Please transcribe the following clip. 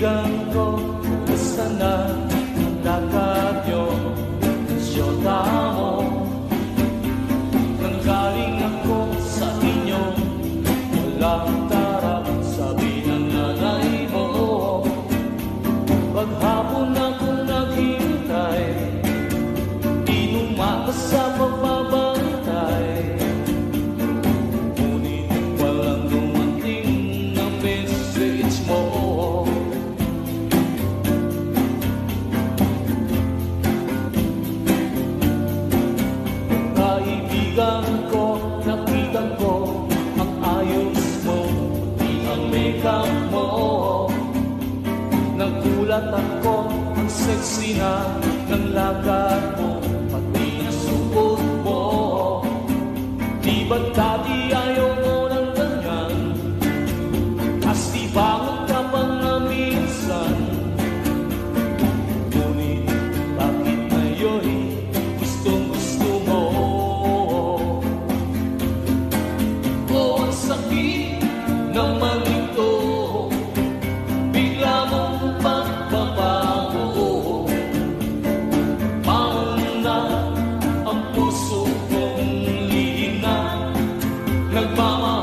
kaibigan ko, basta na nakakabyo, siyota mo. Nanggaling ako sa inyo, walang Nagulat ako ang sexy na ng lakad mo Pati na sukot mo. Di ba dati ay 妈妈